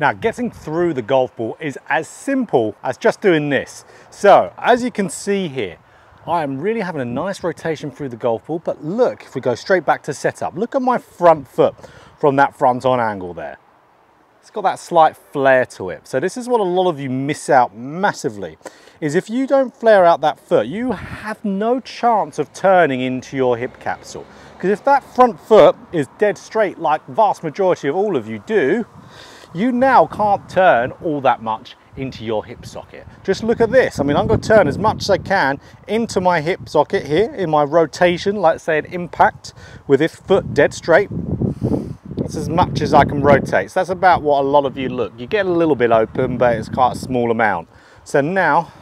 Now, getting through the golf ball is as simple as just doing this. So, as you can see here, I am really having a nice rotation through the golf ball, but look, if we go straight back to setup, look at my front foot from that front on angle there. It's got that slight flare to it. So this is what a lot of you miss out massively, is if you don't flare out that foot, you have no chance of turning into your hip capsule. Because if that front foot is dead straight, like vast majority of all of you do, you now can't turn all that much into your hip socket. Just look at this. I mean, I'm going to turn as much as I can into my hip socket here in my rotation, let's say an impact with this foot dead straight. That's as much as I can rotate. So that's about what a lot of you look. You get a little bit open, but it's quite a small amount. So now,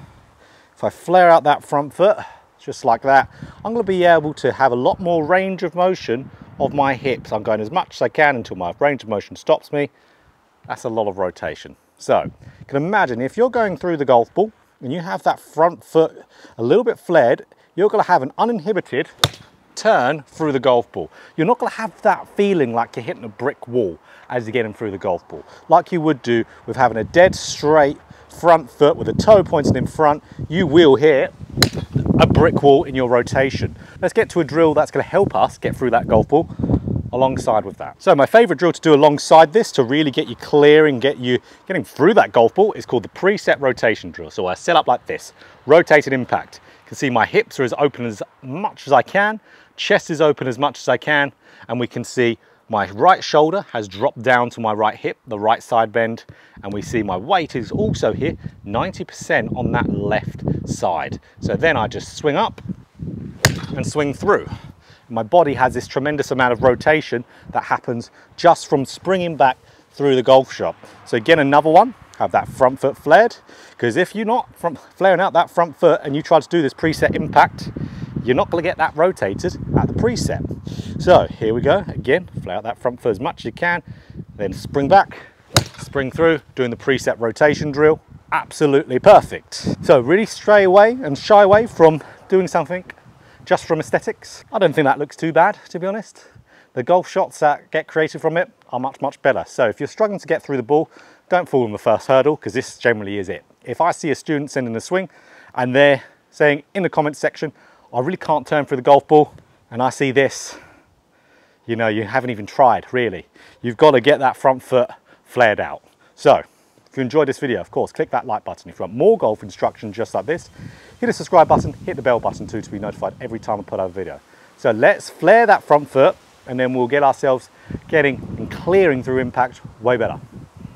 if I flare out that front foot, just like that, I'm going to be able to have a lot more range of motion of my hips. I'm going as much as I can until my range of motion stops me. That's a lot of rotation. So you can imagine if you're going through the golf ball and you have that front foot a little bit flared, you're going to have an uninhibited turn through the golf ball. You're not going to have that feeling like you're hitting a brick wall as you're getting through the golf ball, like you would do with having a dead straight front foot with a toe pointing in front. You will hit a brick wall in your rotation. Let's get to a drill that's going to help us get through that golf ball alongside with that. So my favorite drill to do alongside this to really get you clear and get you getting through that golf ball is called the preset rotation drill. So I set up like this, rotated impact. You can see my hips are as open as much as I can, chest is open as much as I can, and we can see my right shoulder has dropped down to my right hip, the right side bend, and we see my weight is also here, 90% on that left side. So then I just swing up and swing through my body has this tremendous amount of rotation that happens just from springing back through the golf shot. So again, another one, have that front foot flared, because if you're not flaring out that front foot and you try to do this preset impact, you're not gonna get that rotated at the preset. So here we go, again, flare out that front foot as much as you can, then spring back, spring through, doing the preset rotation drill, absolutely perfect. So really stray away and shy away from doing something just from aesthetics. I don't think that looks too bad, to be honest. The golf shots that get created from it are much, much better. So if you're struggling to get through the ball, don't fall on the first hurdle because this generally is it. If I see a student sending a swing and they're saying in the comments section, I really can't turn through the golf ball and I see this, you know, you haven't even tried really. You've got to get that front foot flared out. So if you enjoyed this video, of course, click that like button. If you want more golf instruction just like this, hit the subscribe button, hit the bell button too to be notified every time I put out a video. So let's flare that front foot and then we'll get ourselves getting and clearing through impact way better.